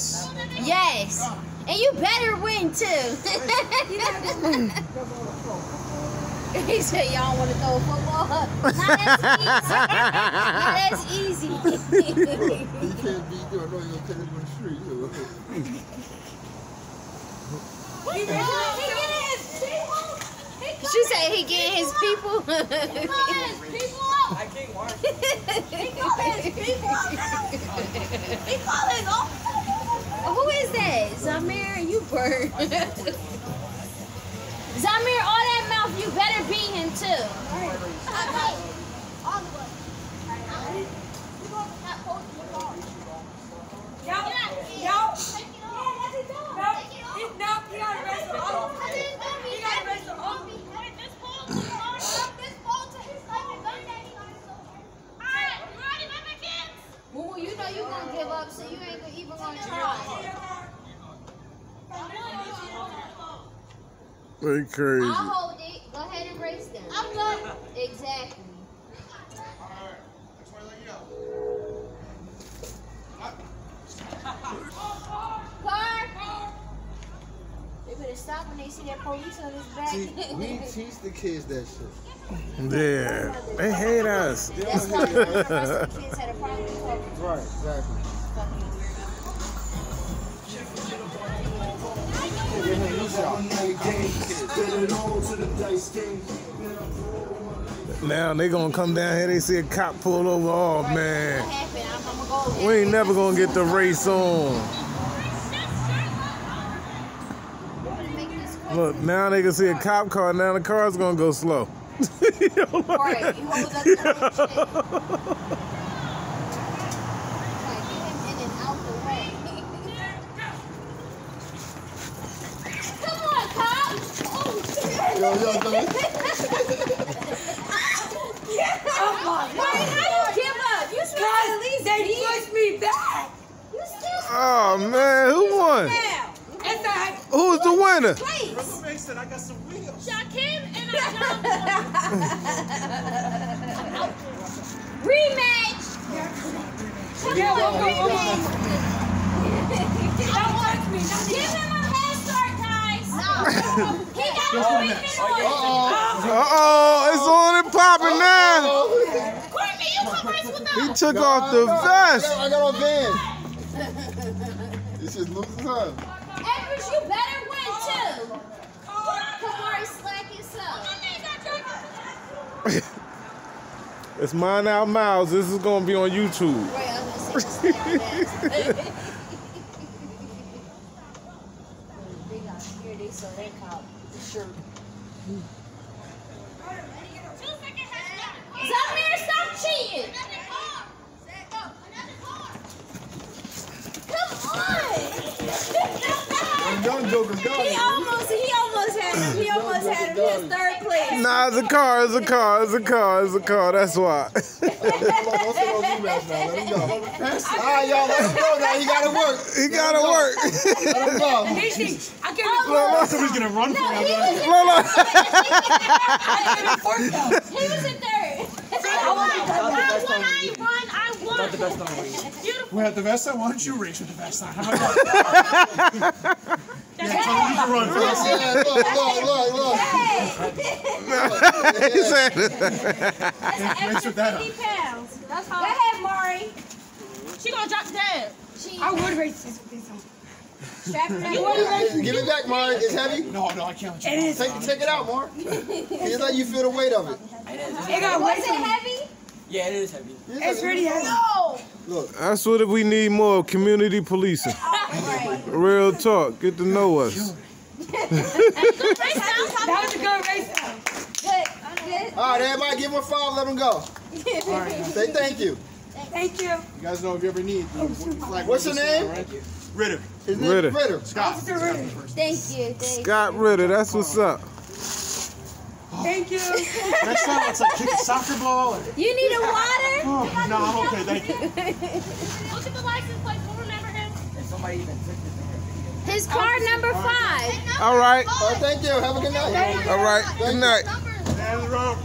race? Yes. And you better win too. he said y'all want to throw a football. Not as easy. Not as easy. You can't be doing no, you're gonna take him on the street. she said he getting his people. I can't watch. Who is that? Zamir, you bird. Zamir, all that mouth, you better beat him too. Yo, yo. No, he, no, he got arrested. He got arrested. Oh, Moo, you know you gonna give up, so you ain't even gonna try. They crazy. I'll hold it. Go ahead and race them. I'm done. Exactly. Car. They better stop when they see that police on his back. See, we teach the kids that shit. Yeah, they hate us. That's why the rest of the kids had a problem with. Right, exactly. Now they gonna come down here. They see a cop pull over. Oh man, happened? I'm, I'm gonna go. we ain't never gonna get the race on. Make this quick. Look, now they can see a cop car. Now the car's gonna go slow. Right, you hold up the whole shit. Like, get him in and out the way. Come on, cop. Oh, shit. Yo, yo, yo. Wait, how you give up? You supposed to at least they beat pushed me back. You still Oh man, who won? Now, Who's the winner? place. Makes. I got some wheels. Shakim and I Rematch. Come Yeah, on, go. Don't touch me. Give him a head start, guys. No. he got a Uh-oh. Uh oh, it's on and popping now. Courtney, you come race with us. He took off the vest. I got on Vans. This is losing time. Empress, you better win too. Kamari, slack yourself. It's mine out miles. This is gonna be on YouTube. Right, I was gonna say snap that. They got scared, they saw that cop. Sure. Zamir, stop cheating. Come on. Young Joker's got He almost, he almost had him. He almost had him in third place. Nah, it's a car. It's a car. It's a car. It's a car. That's why. Don't say no rematch now. Let him go. All right, y'all, let him go now. He gotta work. he gotta work. Let him go. He, he, I give Oh, him Somebody's gonna run for No, he was in, Lola. I give him fourth though. he was in third. I won, I won, I won. Not the best on race. We have the vest on. Why don't you race with the vest on? How about that? Yeah, tell him you can run fast. Yeah, look, look, look, look. he said, Race with that on. 50 pounds. That's Go how ahead, Mari. she gonna drop dead. I would race this with this on. Strap it Give up. it- Give it back, Mark. It's heavy. No, no, I can't let you. It is. Take, take it out, Mark. It's like you feel the weight of it. It got Was weight it to me. heavy? Yeah, it is heavy. It's pretty heavy. Look, That's what we need more of, community policing. Real talk. Get to know us. That was a good race. Good. Good. all right, everybody, give him a five. Let him go. Say thank you. Thank you. You guys know if you ever need. Oh, like, what's your name? Ritter. His name Ritter. Ritter. Scott. Officer Ritter. Thank you. Thank you. Scott Ritter, that's what's up. Thank you. Next time it's like kick a soccer ball. Or, You need a water? oh, no, I'm okay. Thank you. Look at the license plate. We'll remember him. His card number five. All right. All right, thank you. Have a good night. All right. Good night. Stand the road.